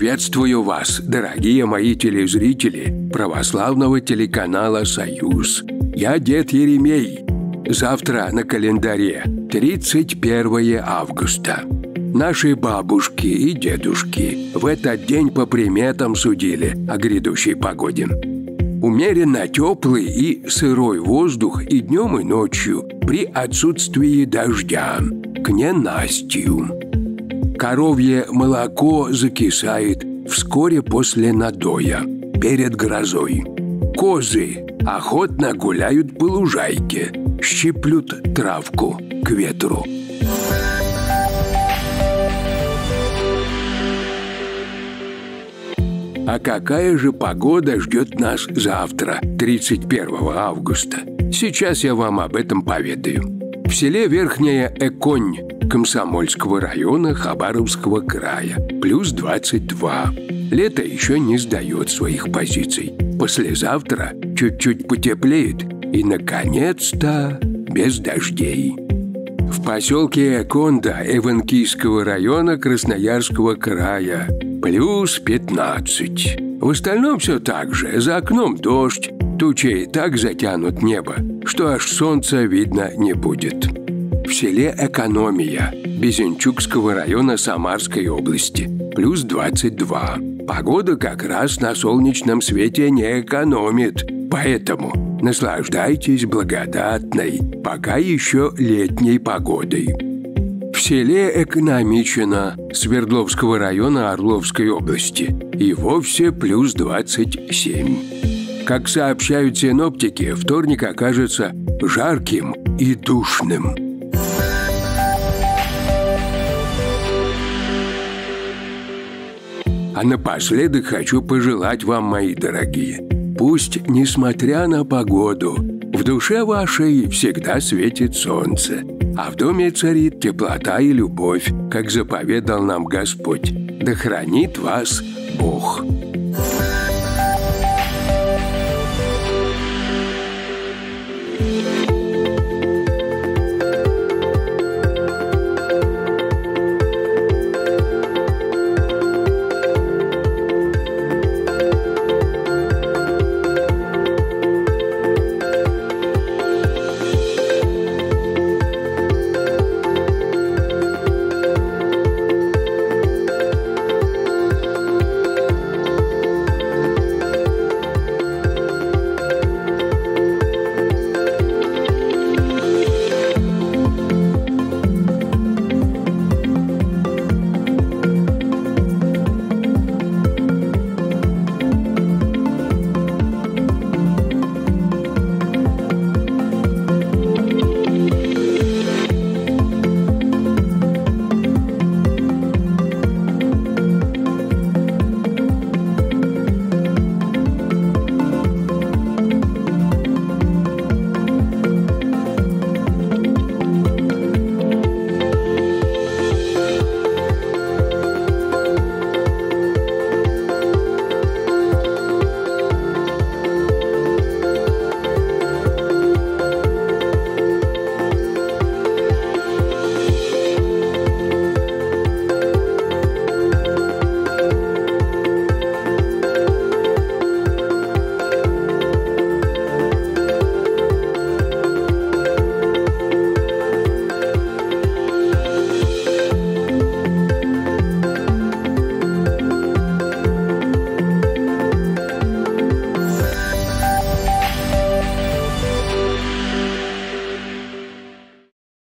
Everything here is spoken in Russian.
Приветствую вас, дорогие мои телезрители православного телеканала «Союз». Я дед Еремей. Завтра на календаре 31 августа. Наши бабушки и дедушки в этот день по приметам судили о грядущей погоде. Умеренно теплый и сырой воздух и днем, и ночью при отсутствии дождя к ненастью. Коровье молоко закисает вскоре после надоя, перед грозой. Козы охотно гуляют по лужайке, щиплют травку к ветру. А какая же погода ждет нас завтра, 31 августа? Сейчас я вам об этом поведаю. В селе Верхняя Эконь Комсомольского района Хабаровского края. Плюс 22. Лето еще не сдает своих позиций. Послезавтра чуть-чуть потеплеет. И, наконец-то, без дождей. В поселке Конда Эванкийского района Красноярского края плюс 15. В остальном все так же. За окном дождь, тучей так затянут небо, что аж солнца видно не будет в селе Экономия Безенчукского района Самарской области. Плюс 22. Погода как раз на солнечном свете не экономит. Поэтому наслаждайтесь благодатной, пока еще летней погодой. В селе Экономичино Свердловского района Орловской области и вовсе плюс 27. Как сообщают синоптики, вторник окажется жарким и душным – А напоследок хочу пожелать вам, мои дорогие, пусть, несмотря на погоду, в душе вашей всегда светит солнце, а в доме царит теплота и любовь, как заповедал нам Господь. Да хранит вас Бог.